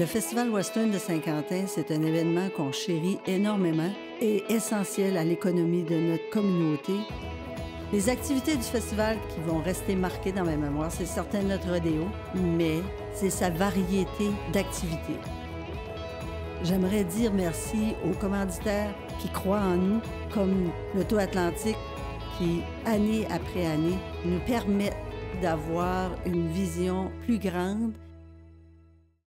Le Festival Western de Saint-Quentin, c'est un événement qu'on chérit énormément et essentiel à l'économie de notre communauté. Les activités du festival qui vont rester marquées dans ma mémoire, c'est certain notre rodéo, mais c'est sa variété d'activités. J'aimerais dire merci aux commanditaires qui croient en nous, comme l'Auto-Atlantique, qui, année après année, nous permettent d'avoir une vision plus grande